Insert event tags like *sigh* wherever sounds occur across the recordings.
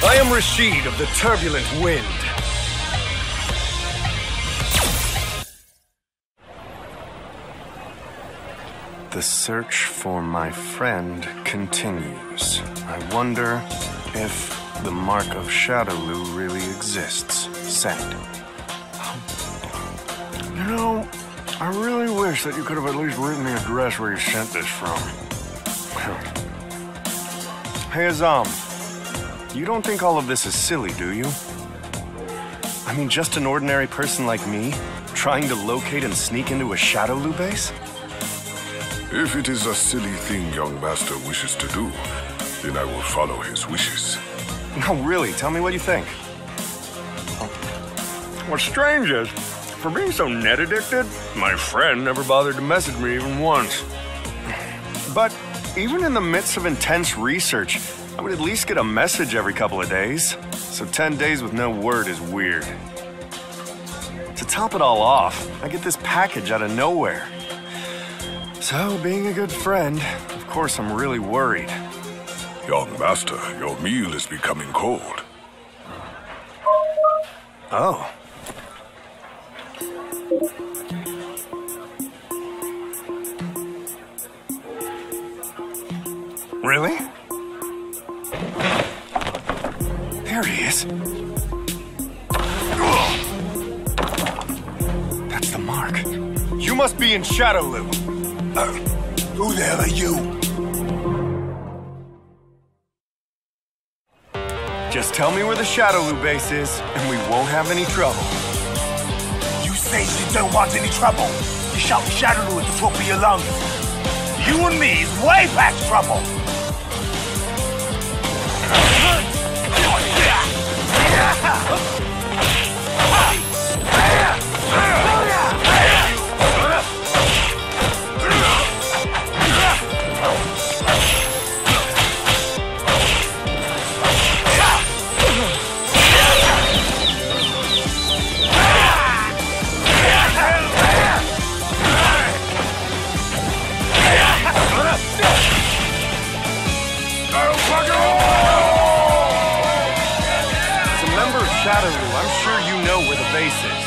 I am Rashid of the Turbulent Wind. The search for my friend continues. I wonder if the mark of Shadaloo really exists. Send. You know, I really wish that you could have at least written the address where you sent this from. *laughs* Hey, Azam. You don't think all of this is silly, do you? I mean, just an ordinary person like me, trying to locate and sneak into a Shadaloo base? If it is a silly thing young master wishes to do, then I will follow his wishes. *laughs* No, really, tell me what you think. What's strange is, for being so net addicted, my friend never bothered to message me even once. But even in the midst of intense research, I would at least get a message every couple of days. So 10 days with no word is weird. To top it all off, I get this package out of nowhere. So, being a good friend, of course I'm really worried. Young master, your meal is becoming cold. Oh. Really? There he is. That's the mark. You must be in Shadaloo. Uh, who the hell are you? Just tell me where the Shadaloo base is, and we won't have any trouble. You say you don't want any trouble. You shout Shadaloo at the top of your lungs. You and me is way past trouble. Shadaloo, I'm sure you know where the base is.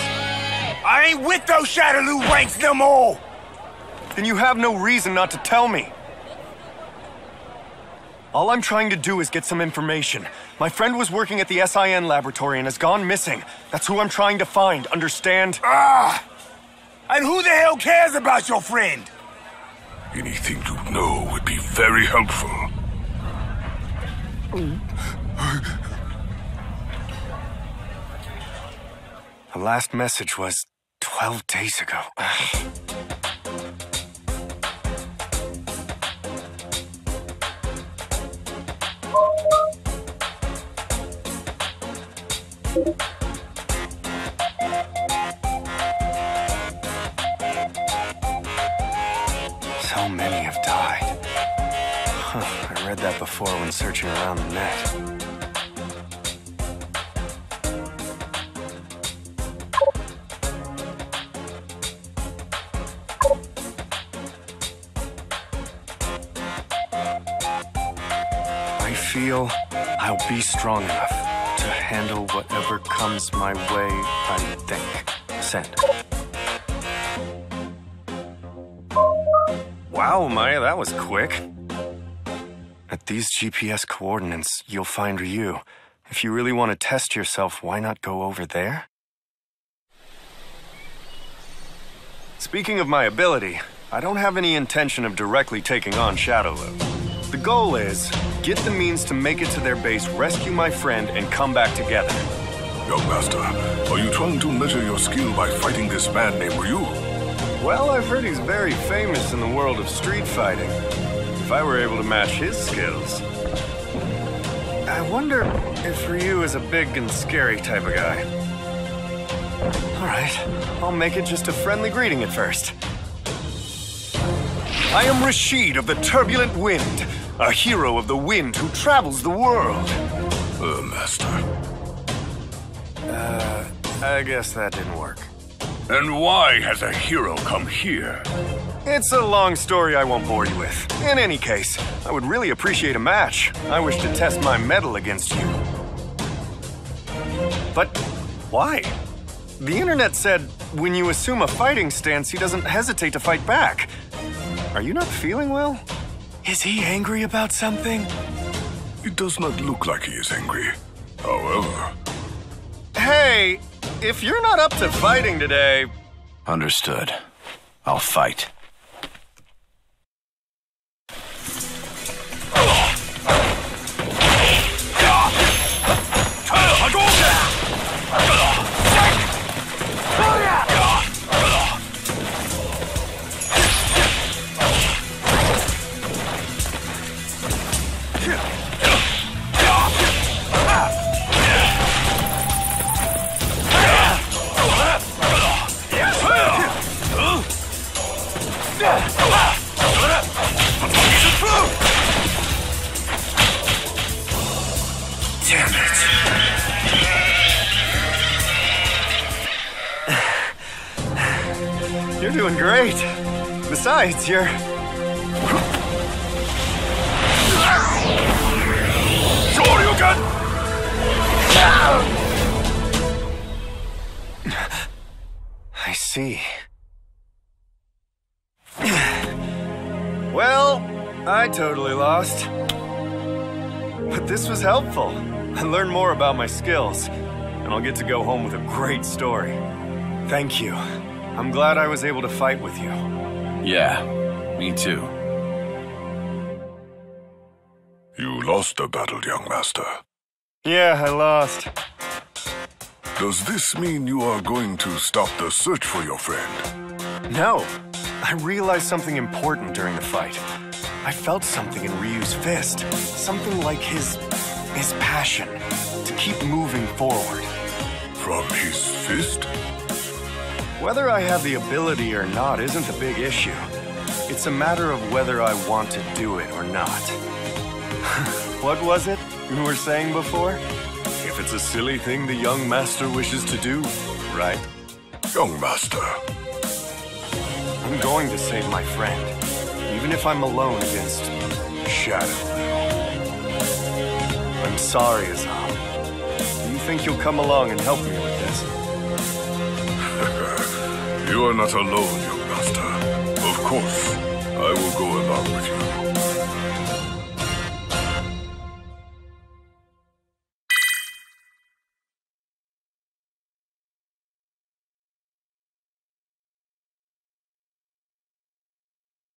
I ain't with those Shadaloo ranks no more. Then you have no reason not to tell me. All I'm trying to do is get some information. My friend was working at the SIN laboratory and has gone missing. That's who I'm trying to find, understand? Ah! And who the hell cares about your friend? Anything you know would be very helpful. The last message was 12 days ago. *sighs* So many have died. Huh, *laughs* I read that before when searching around the net. I feel I'll be strong enough to handle whatever comes my way, I think. Send. Wow, Maya, that was quick. At these GPS coordinates, you'll find Ryu. If you really want to test yourself, why not go over there? Speaking of my ability, I don't have any intention of directly taking on Shadaloo. The goal is get the means to make it to their base, rescue my friend, and come back together. Young master, are you trying to measure your skill by fighting this man named Ryu? Well, I've heard he's very famous in the world of street fighting. If I were able to match his skills. I wonder if Ryu is a big and scary type of guy. All right, I'll make it just a friendly greeting at first. I am Rashid of the Turbulent Wind, a hero of the wind who travels the world. Uh, master. Uh, I guess that didn't work. And why has a hero come here? It's a long story I won't bore you with. In any case, I would really appreciate a match. I wish to test my mettle against you. But why? The internet said when you assume a fighting stance, he doesn't hesitate to fight back. Are you not feeling well? Is he angry about something? It does not look like he is angry. However, Hey, if you're not up to fighting today, Understood. I'll fight. Besides, you're. Shoryuken! I see. well, I totally lost. But this was helpful. I learned more about my skills, and I'll get to go home with a great story. Thank you. I'm glad I was able to fight with you. Yeah, me too. you lost the battle, young master. Yeah, I lost. Does this mean you are going to stop the search for your friend? No, I realized something important during the fight. I felt something in Ryu's fist. Something like his. his passion to keep moving forward. From his fist? Whether I have the ability or not isn't the big issue. It's a matter of whether I want to do it or not. *laughs* what was it you were saying before? If it's a silly thing the young master wishes to do, right? Young master, I'm going to save my friend, even if I'm alone against Shadow. I'm sorry, Azam. Do you think you'll come along and help me you are not alone, young master. Of course, I will go along with you.